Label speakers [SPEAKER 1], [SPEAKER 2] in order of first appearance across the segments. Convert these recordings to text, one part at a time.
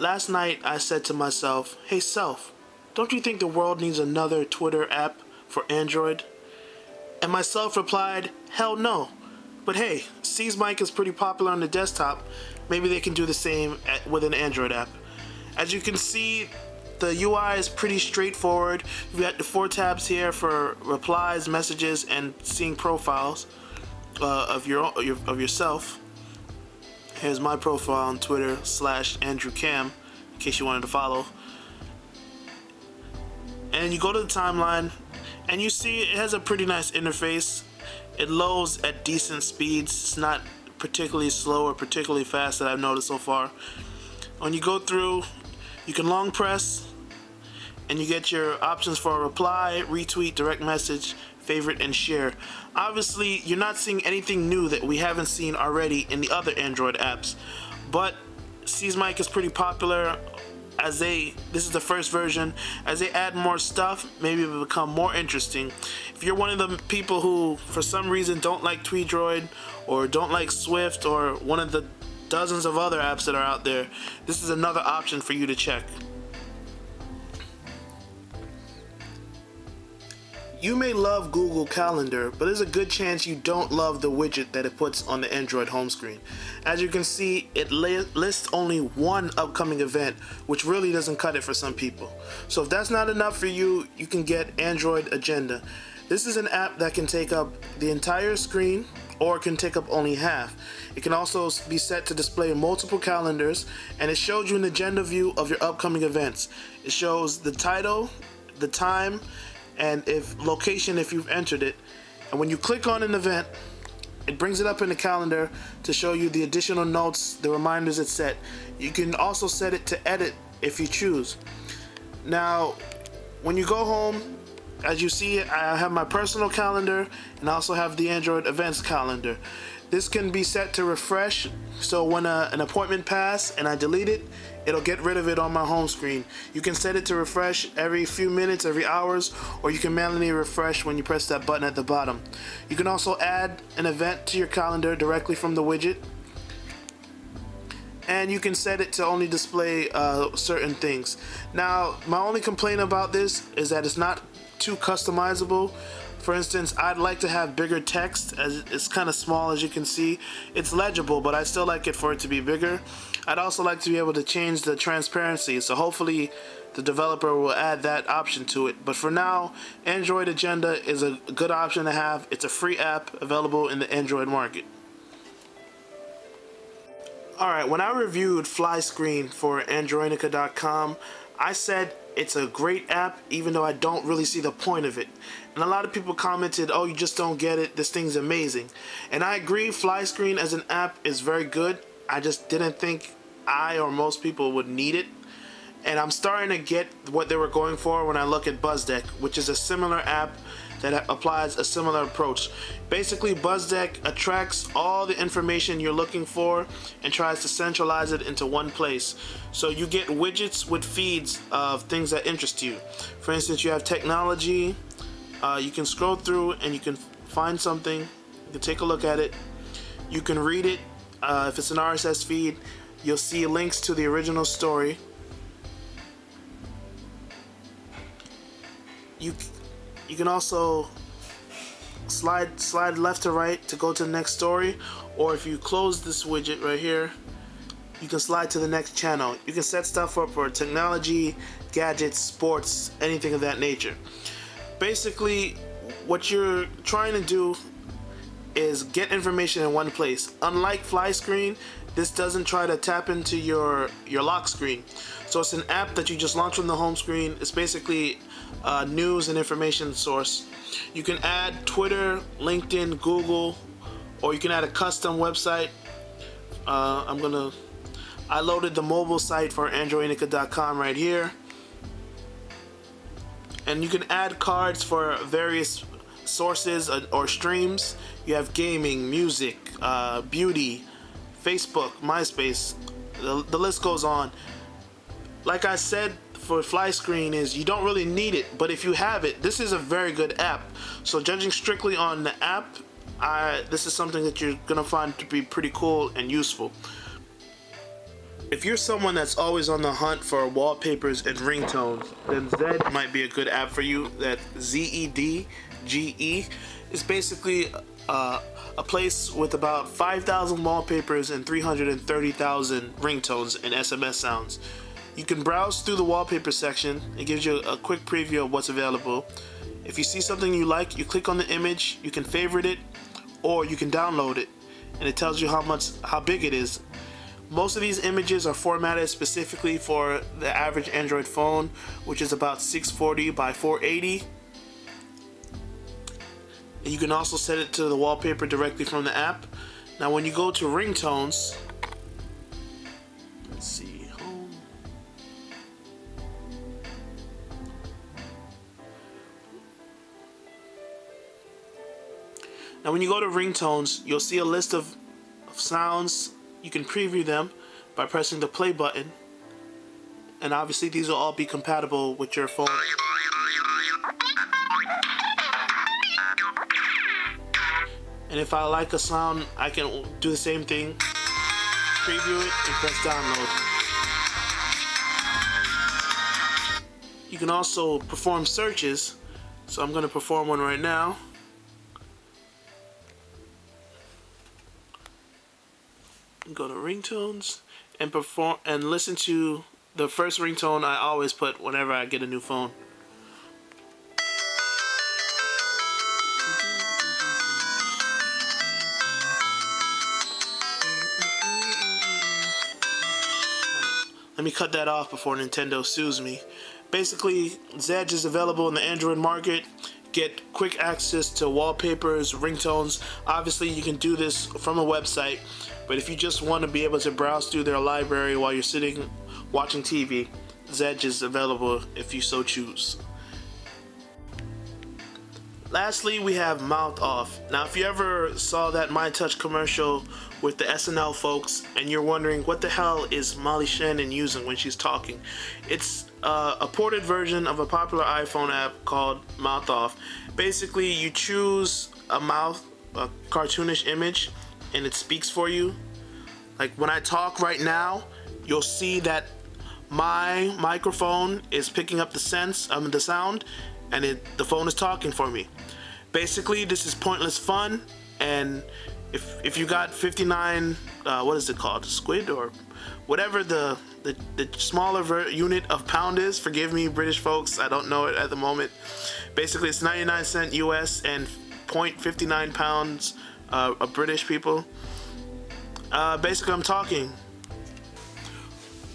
[SPEAKER 1] last night I said to myself, hey self, don't you think the world needs another Twitter app for Android? And myself replied, hell no. But hey, Seesmic is pretty popular on the desktop. Maybe they can do the same at, with an Android app. As you can see, the UI is pretty straightforward. You've got the four tabs here for replies, messages, and seeing profiles uh, of your of yourself. Here's my profile on Twitter slash Andrew Kam, in case you wanted to follow. And you go to the timeline, and you see it has a pretty nice interface. It loads at decent speeds. It's not particularly slow or particularly fast that I've noticed so far. When you go through, you can long press and you get your options for a reply, retweet, direct message, favorite, and share. Obviously, you're not seeing anything new that we haven't seen already in the other Android apps, but Seesmic is pretty popular. As they this is the first version. As they add more stuff maybe it will become more interesting. If you're one of the people who for some reason don't like Twidroid or don't like swift or one of the dozens of other apps that are out there this is another option for you to check You may love Google Calendar, but there's a good chance you don't love the widget that it puts on the Android home screen. As you can see, it lists only one upcoming event, which really doesn't cut it for some people. So if that's not enough for you, you can get Android Agenda. This is an app that can take up the entire screen or can take up only half. It can also be set to display multiple calendars and it shows you an agenda view of your upcoming events. It shows the title, the time, and if location if you've entered it and when you click on an event it brings it up in the calendar to show you the additional notes the reminders it set. You can also set it to edit if you choose. Now when you go home as you see I have my personal calendar and I also have the Android events calendar. This can be set to refresh so when a, an appointment pass and I delete it it'll get rid of it on my home screen. You can set it to refresh every few minutes, every hours, or you can manually refresh when you press that button at the bottom. You can also add an event to your calendar directly from the widget. And you can set it to only display uh, certain things. Now, my only complaint about this is that it's not too customizable. For instance, I'd like to have bigger text as it's kind of small as you can see. It's legible, but I still like it for it to be bigger. I'd also like to be able to change the transparency, so hopefully the developer will add that option to it. But for now, Android Agenda is a good option to have. It's a free app available in the Android market. Alright, when I reviewed FlyScreen for Androinica.com, I said it's a great app even though I don't really see the point of it. And a lot of people commented, oh, you just don't get it, this thing's amazing. And I agree, FlyScreen as an app is very good. I just didn't think I or most people would need it. And I'm starting to get what they were going for when I look at BuzzDeck, which is a similar app that applies a similar approach. Basically, BuzzDeck attracts all the information you're looking for and tries to centralize it into one place. So you get widgets with feeds of things that interest you. For instance, you have technology. Uh, you can scroll through and you can find something. You can take a look at it. You can read it. Uh, if it's an RSS feed, you'll see links to the original story. You you can also slide slide left to right to go to the next story or if you close this widget right here you can slide to the next channel. You can set stuff up for technology gadgets sports anything of that nature. Basically what you're trying to do is get information in one place unlike FlyScreen this doesn't try to tap into your your lock screen so it's an app that you just launch from the home screen it's basically uh, news and information source. You can add Twitter, LinkedIn, Google, or you can add a custom website. Uh, I'm gonna, I loaded the mobile site for androinica.com right here. And you can add cards for various sources uh, or streams. You have gaming, music, uh, beauty, Facebook, MySpace, the, the list goes on. Like I said for FlyScreen is you don't really need it, but if you have it, this is a very good app. So judging strictly on the app, I, this is something that you're gonna find to be pretty cool and useful. if you're someone that's always on the hunt for wallpapers and ringtones, then Zedge might be a good app for you. That Z E D G E is basically uh, a place with about 5,000 wallpapers and 330,000 ringtones and SMS sounds. You can browse through the wallpaper section. It gives you a quick preview of what's available. If you see something you like, you click on the image, you can favorite it, or you can download it, and it tells you how much, how big it is. Most of these images are formatted specifically for the average Android phone, which is about 640 by 480. You can also set it to the wallpaper directly from the app. Now when you go to ringtones, let's see, home. Now when you go to ringtones, you'll see a list of, of sounds. You can preview them by pressing the play button. And obviously these will all be compatible with your phone. And if I like a sound, I can do the same thing, preview it, and press download. You can also perform searches. So I'm going to perform one right now. Go to ringtones and perform and listen to the first ringtone I always put whenever I get a new phone. Let me cut that off before Nintendo sues me. Basically, Zedge is available in the Android market. Get quick access to wallpapers, ringtones. Obviously, you can do this from a website, but if you just want to be able to browse through their library while you're sitting watching TV, Zedge is available if you so choose. Lastly, we have Mouth Off. Now, if you ever saw that My Touch commercial with the SNL folks and you're wondering what the hell is Molly Shannon using when she's talking, it's uh, a ported version of a popular iPhone app called Mouth Off. Basically, you choose a mouth, a cartoonish image, and it speaks for you. Like when I talk right now, you'll see that my microphone is picking up the sense, um, the sound, and it, the phone is talking for me. Basically, this is pointless fun, and if if you got 59, uh, what is it called, squid or whatever the the, the smaller unit of pound is. Forgive me, British folks, I don't know it at the moment. Basically, it's 99 cent US and 0.59 pounds uh, of British people. Uh, basically, I'm talking.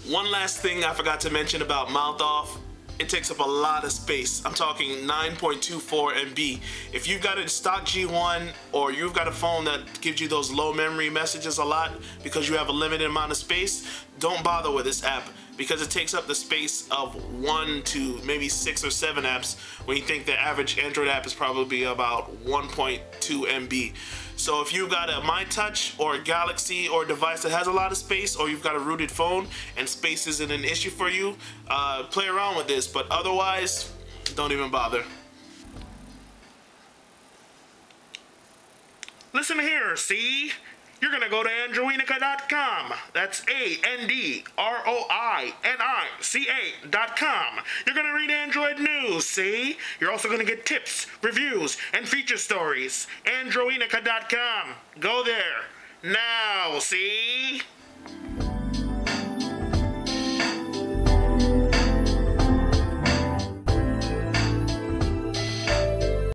[SPEAKER 1] One last thing I forgot to mention about Mouth Off it takes up a lot of space. I'm talking 9.24 MB. If you've got a stock G1 or you've got a phone that gives you those low memory messages a lot because you have a limited amount of space, don't bother with this app because it takes up the space of one to maybe six or seven apps when you think the average Android app is probably about 1.2 MB. So if you've got a MyTouch or a Galaxy or a device that has a lot of space or you've got a rooted phone and space isn't an issue for you, uh, play around with this, but otherwise, don't even bother. Listen here, see? You're going to go to androinica.com. That's A-N-D-R-O-I-N-I-C-A.com. You're going to read Android news, see? You're also going to get tips, reviews, and feature stories. Androinica.com. Go there. Now, see?